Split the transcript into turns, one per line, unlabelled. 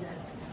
Yes.